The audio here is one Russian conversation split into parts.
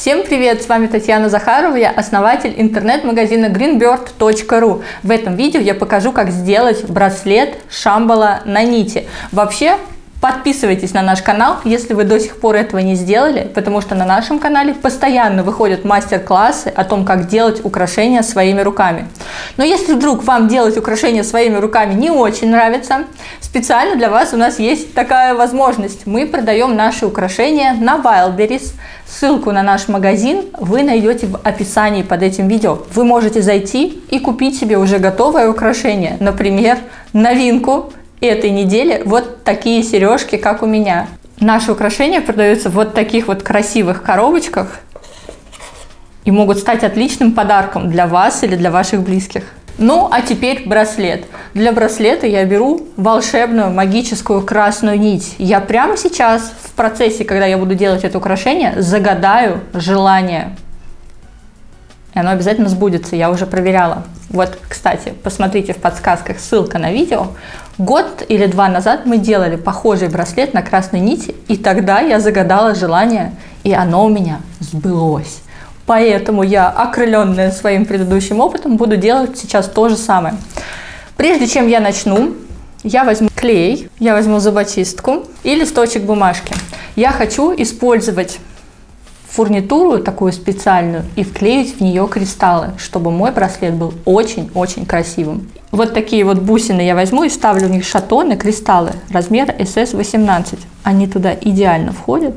Всем привет! С вами Татьяна Захарова, я основатель интернет-магазина greenbird.ru. В этом видео я покажу, как сделать браслет Шамбала на нити. Вообще, Подписывайтесь на наш канал, если вы до сих пор этого не сделали, потому что на нашем канале постоянно выходят мастер-классы о том, как делать украшения своими руками. Но если вдруг вам делать украшения своими руками не очень нравится, специально для вас у нас есть такая возможность. Мы продаем наши украшения на Wildberries. Ссылку на наш магазин вы найдете в описании под этим видео. Вы можете зайти и купить себе уже готовое украшение. Например, новинку этой недели вот такие сережки, как у меня. Наши украшения продаются вот таких вот красивых коробочках и могут стать отличным подарком для вас или для ваших близких. Ну, а теперь браслет. Для браслета я беру волшебную магическую красную нить. Я прямо сейчас, в процессе, когда я буду делать это украшение, загадаю желание. И оно обязательно сбудется, я уже проверяла. Вот, кстати, посмотрите в подсказках ссылка на видео. Год или два назад мы делали похожий браслет на красной нити, и тогда я загадала желание, и оно у меня сбылось. Поэтому я, окрыленная своим предыдущим опытом, буду делать сейчас то же самое. Прежде чем я начну, я возьму клей, я возьму зубочистку и листочек бумажки. Я хочу использовать фурнитуру такую специальную и вклеить в нее кристаллы, чтобы мой браслет был очень-очень красивым. Вот такие вот бусины я возьму и ставлю в них шатоны, кристаллы размера SS18. Они туда идеально входят.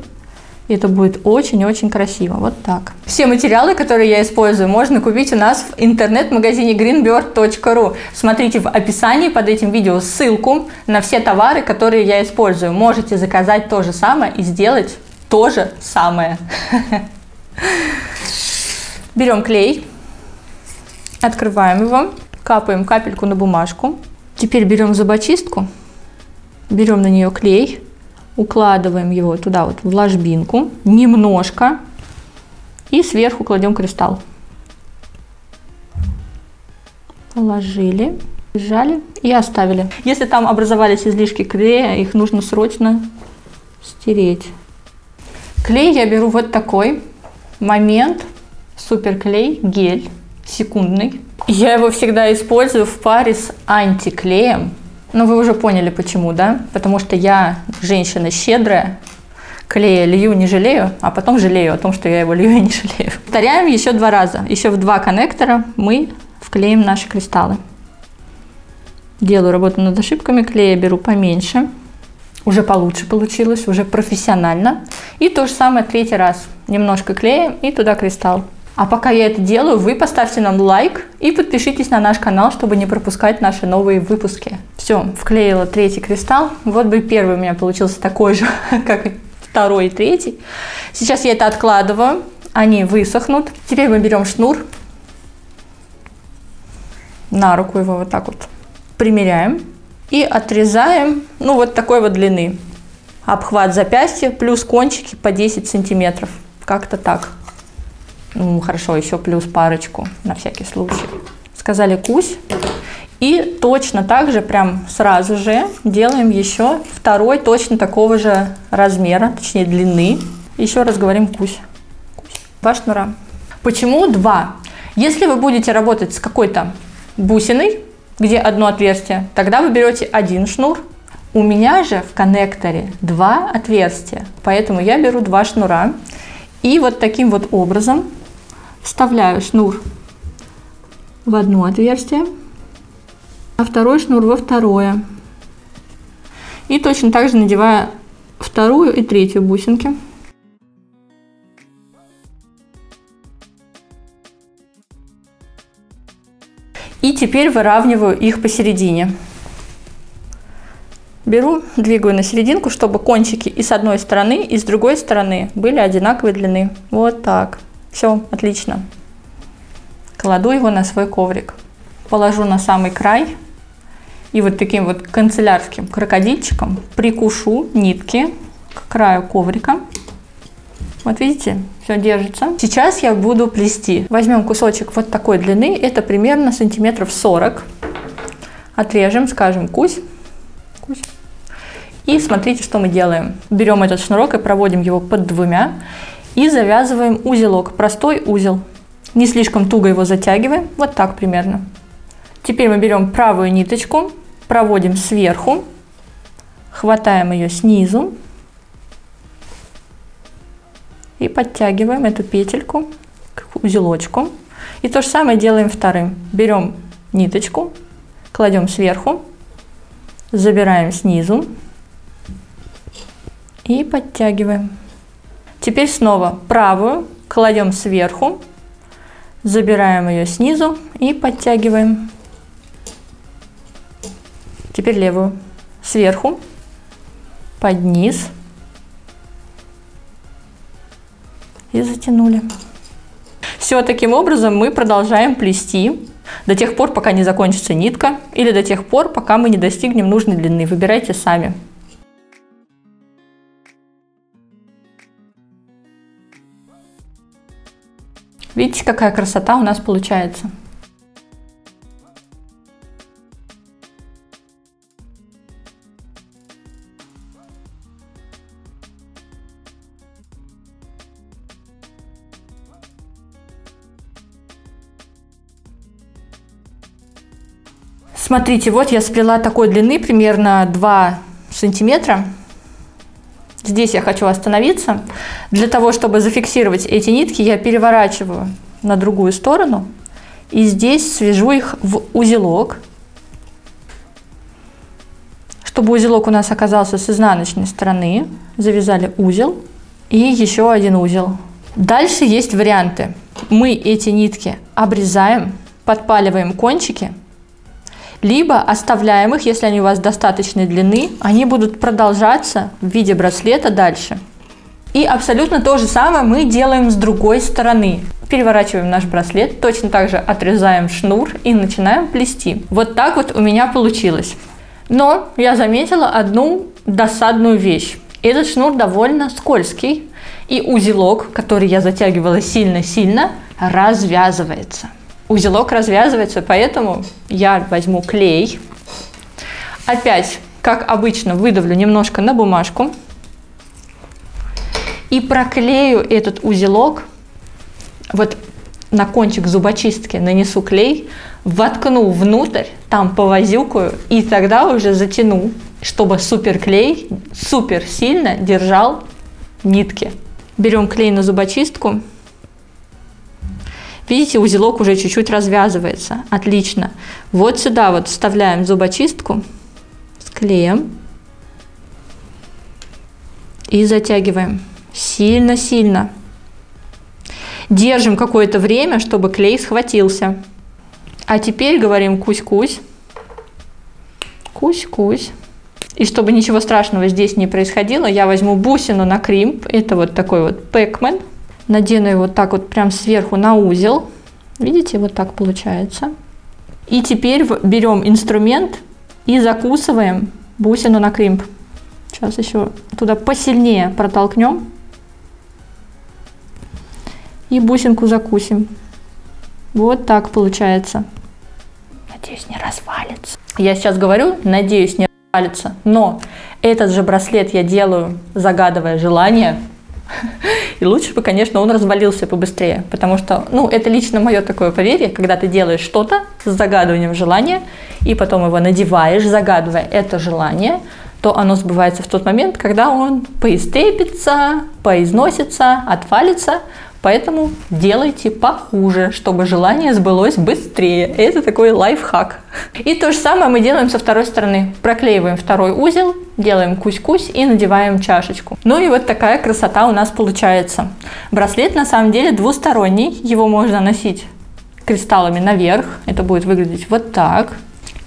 И это будет очень-очень красиво. Вот так. Все материалы, которые я использую, можно купить у нас в интернет-магазине greenbird.ru. Смотрите в описании под этим видео ссылку на все товары, которые я использую. Можете заказать то же самое и сделать то же самое. Берем клей, открываем его, капаем капельку на бумажку. Теперь берем зубочистку, берем на нее клей, укладываем его туда вот в ложбинку немножко и сверху кладем кристалл. Положили, сжали и оставили. Если там образовались излишки клея, их нужно срочно стереть. Клей я беру вот такой. Момент суперклей гель секундный. Я его всегда использую в паре с антиклеем. Ну, вы уже поняли почему, да? Потому что я женщина щедрая, клея лью не жалею, а потом жалею о том, что я его лью и не жалею. Повторяем еще два раза. Еще в два коннектора мы вклеим наши кристаллы. Делаю работу над ошибками, клея беру поменьше уже получше получилось, уже профессионально. И то же самое третий раз. Немножко клеем и туда кристалл. А пока я это делаю, вы поставьте нам лайк и подпишитесь на наш канал, чтобы не пропускать наши новые выпуски. Все, вклеила третий кристалл. Вот бы первый у меня получился такой же, как второй и третий. Сейчас я это откладываю, они высохнут. Теперь мы берем шнур, на руку его вот так вот примеряем и отрезаем, ну, вот такой вот длины. Обхват запястья плюс кончики по 10 сантиметров. Как-то так. Ну, хорошо, еще плюс парочку на всякий случай. Сказали кусь. И точно так же, прям сразу же, делаем еще второй точно такого же размера, точнее длины. Еще раз говорим кусь. кусь. Два шнура. Почему два? Если вы будете работать с какой-то бусиной, где одно отверстие, тогда вы берете один шнур. У меня же в коннекторе два отверстия, поэтому я беру два шнура и вот таким вот образом вставляю шнур в одно отверстие, а второй шнур во второе. И точно так же надеваю вторую и третью бусинки. И теперь выравниваю их посередине. Беру, двигаю на серединку, чтобы кончики и с одной стороны, и с другой стороны были одинаковой длины. Вот так. Все, отлично. Кладу его на свой коврик. Положу на самый край и вот таким вот канцелярским крокодильчиком прикушу нитки к краю коврика. Вот видите, все держится. Сейчас я буду плести. Возьмем кусочек вот такой длины, это примерно сантиметров 40. Отрежем, скажем, кусь. кусь. И смотрите, что мы делаем. Берем этот шнурок и проводим его под двумя. и завязываем узелок, простой узел. Не слишком туго его затягиваем, вот так примерно. Теперь мы берем правую ниточку, проводим сверху, хватаем ее снизу и подтягиваем эту петельку к узелочку. И то же самое делаем вторым. Берем ниточку, кладем сверху, забираем снизу и подтягиваем. Теперь снова правую кладем сверху, забираем ее снизу и подтягиваем. Теперь левую сверху, под низ и затянули. Все, таким образом мы продолжаем плести до тех пор, пока не закончится нитка, или до тех пор, пока мы не достигнем нужной длины. Выбирайте сами. Видите, какая красота у нас получается. Смотрите, вот я сплела такой длины, примерно 2 сантиметра. Здесь я хочу остановиться. Для того, чтобы зафиксировать эти нитки, я переворачиваю на другую сторону. И здесь свяжу их в узелок. Чтобы узелок у нас оказался с изнаночной стороны, завязали узел и еще один узел. Дальше есть варианты. Мы эти нитки обрезаем, подпаливаем кончики – либо оставляем их, если они у вас достаточной длины, они будут продолжаться в виде браслета дальше. И абсолютно то же самое мы делаем с другой стороны. Переворачиваем наш браслет, точно так же отрезаем шнур и начинаем плести. Вот так вот у меня получилось. Но я заметила одну досадную вещь. Этот шнур довольно скользкий, и узелок, который я затягивала сильно-сильно, развязывается узелок развязывается, поэтому я возьму клей. Опять, как обычно, выдавлю немножко на бумажку и проклею этот узелок вот на кончик зубочистки нанесу клей, воткну внутрь, там повозюкаю и тогда уже затяну, чтобы суперклей супер сильно держал нитки. Берем клей на зубочистку Видите, узелок уже чуть-чуть развязывается. Отлично. Вот сюда вот вставляем зубочистку с клеем и затягиваем сильно-сильно. Держим какое-то время, чтобы клей схватился. А теперь говорим кусь-кусь. Кусь-кусь. И чтобы ничего страшного здесь не происходило, я возьму бусину на кримп. Это вот такой вот пэкмен надену его вот так вот прям сверху на узел. Видите, вот так получается. И теперь берем инструмент и закусываем бусину на кримп. Сейчас еще туда посильнее протолкнем. И бусинку закусим. Вот так получается. Надеюсь, не развалится. Я сейчас говорю, надеюсь, не развалится. Но этот же браслет я делаю, загадывая желание. И лучше бы, конечно, он развалился побыстрее, потому что, ну, это лично мое такое поверье, когда ты делаешь что-то с загадыванием желания, и потом его надеваешь, загадывая это желание, то оно сбывается в тот момент, когда он поистепится, поизносится, отвалится, Поэтому делайте похуже, чтобы желание сбылось быстрее. Это такой лайфхак. И то же самое мы делаем со второй стороны. Проклеиваем второй узел, делаем кусь-кусь и надеваем чашечку. Ну и вот такая красота у нас получается. Браслет на самом деле двусторонний. Его можно носить кристаллами наверх. Это будет выглядеть вот так.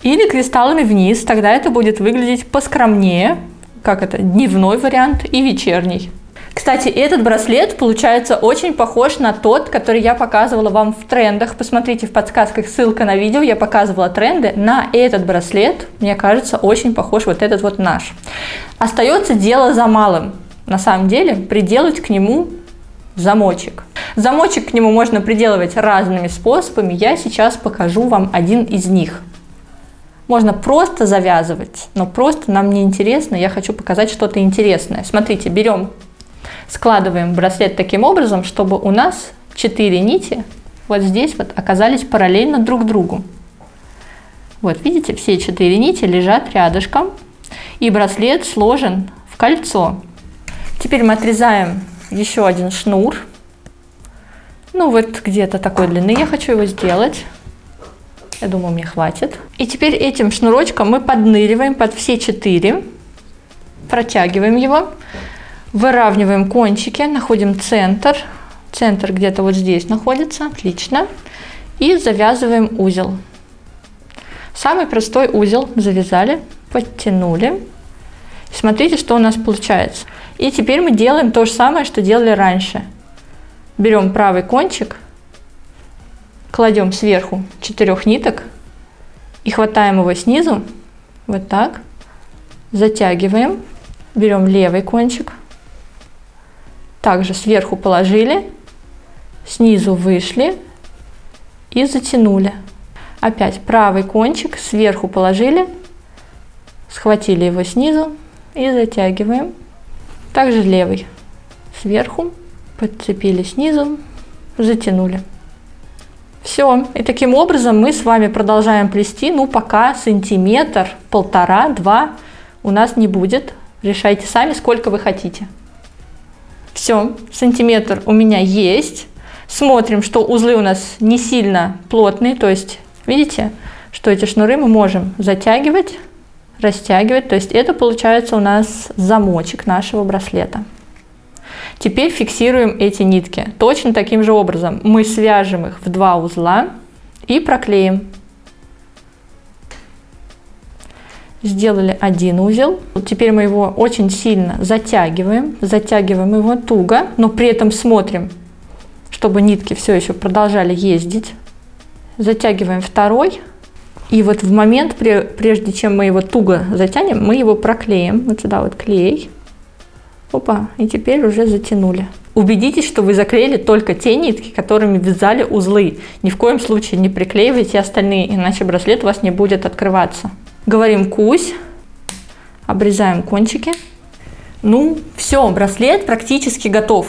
Или кристаллами вниз. Тогда это будет выглядеть поскромнее. Как это? Дневной вариант и вечерний. Кстати, этот браслет получается очень похож на тот, который я показывала вам в трендах. Посмотрите в подсказках, ссылка на видео, я показывала тренды. На этот браслет, мне кажется, очень похож вот этот вот наш. Остается дело за малым. На самом деле, приделать к нему замочек. Замочек к нему можно приделывать разными способами. Я сейчас покажу вам один из них. Можно просто завязывать, но просто нам не интересно, я хочу показать что-то интересное. Смотрите, берем Складываем браслет таким образом, чтобы у нас 4 нити вот здесь вот оказались параллельно друг другу. Вот видите, все четыре нити лежат рядышком, и браслет сложен в кольцо. Теперь мы отрезаем еще один шнур. Ну вот где-то такой длины я хочу его сделать. Я думаю, мне хватит. И теперь этим шнурочком мы подныриваем под все четыре, протягиваем его, выравниваем кончики, находим центр. Центр где-то вот здесь находится, отлично. И завязываем узел. Самый простой узел завязали, подтянули. Смотрите, что у нас получается. И теперь мы делаем то же самое, что делали раньше. Берем правый кончик, кладем сверху четырех ниток и хватаем его снизу, вот так, затягиваем, берем левый кончик, также сверху положили, снизу вышли и затянули. Опять правый кончик сверху положили, схватили его снизу и затягиваем. Также левый сверху, подцепили снизу, затянули. Все. И таким образом мы с вами продолжаем плести, ну, пока сантиметр, полтора, два у нас не будет. Решайте сами, сколько вы хотите. Все, сантиметр у меня есть. Смотрим, что узлы у нас не сильно плотные, то есть, видите, что эти шнуры мы можем затягивать, растягивать. То есть это получается у нас замочек нашего браслета. Теперь фиксируем эти нитки. Точно таким же образом мы свяжем их в два узла и проклеим. Сделали один узел. Теперь мы его очень сильно затягиваем. Затягиваем его туго, но при этом смотрим, чтобы нитки все еще продолжали ездить. Затягиваем второй. И вот в момент, прежде чем мы его туго затянем, мы его проклеим. Вот сюда вот клей. Опа, и теперь уже затянули. Убедитесь, что вы заклеили только те нитки, которыми вязали узлы. Ни в коем случае не приклеивайте остальные, иначе браслет у вас не будет открываться. Говорим кусь, обрезаем кончики. Ну, все, браслет практически готов.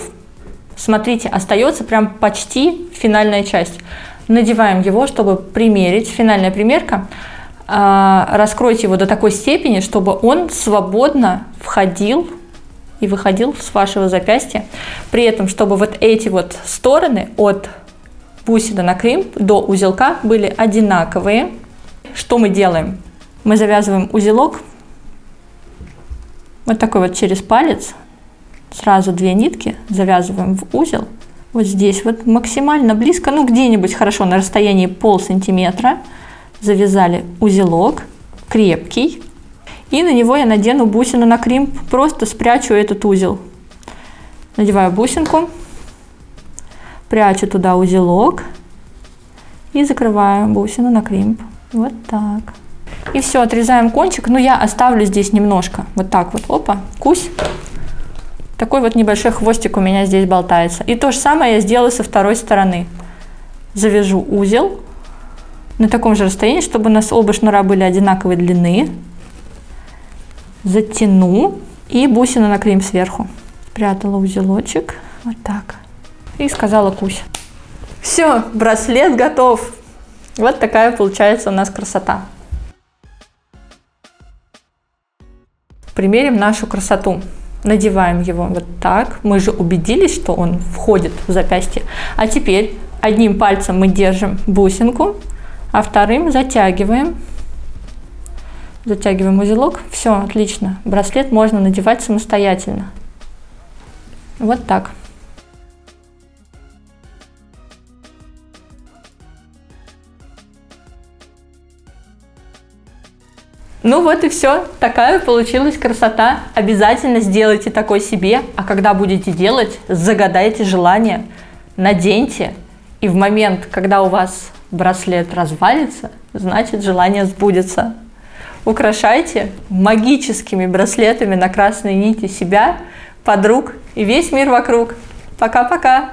Смотрите, остается прям почти финальная часть. Надеваем его, чтобы примерить. Финальная примерка. А, раскройте его до такой степени, чтобы он свободно входил и выходил с вашего запястья. При этом, чтобы вот эти вот стороны от бусины на крем до узелка были одинаковые. Что мы делаем? Мы завязываем узелок вот такой вот через палец. Сразу две нитки завязываем в узел. Вот здесь вот максимально близко, ну где-нибудь хорошо на расстоянии пол сантиметра. Завязали узелок крепкий. И на него я надену бусину на кримп, просто спрячу этот узел. Надеваю бусинку, прячу туда узелок и закрываю бусину на кримп. Вот так. И все, отрезаем кончик. Но я оставлю здесь немножко. Вот так вот. Опа, кусь. Такой вот небольшой хвостик у меня здесь болтается. И то же самое я сделаю со второй стороны. Завяжу узел на таком же расстоянии, чтобы у нас оба шнура были одинаковой длины затяну и бусину наклеим сверху. Спрятала узелочек, вот так. И сказала Кусь. Все, браслет готов. Вот такая получается у нас красота. Примерим нашу красоту. Надеваем его вот так. Мы же убедились, что он входит в запястье. А теперь одним пальцем мы держим бусинку, а вторым затягиваем Затягиваем узелок. Все, отлично. Браслет можно надевать самостоятельно. Вот так. Ну вот и все. Такая получилась красота. Обязательно сделайте такой себе. А когда будете делать, загадайте желание, наденьте. И в момент, когда у вас браслет развалится, значит желание сбудется украшайте магическими браслетами на красной нити себя, подруг и весь мир вокруг. Пока-пока!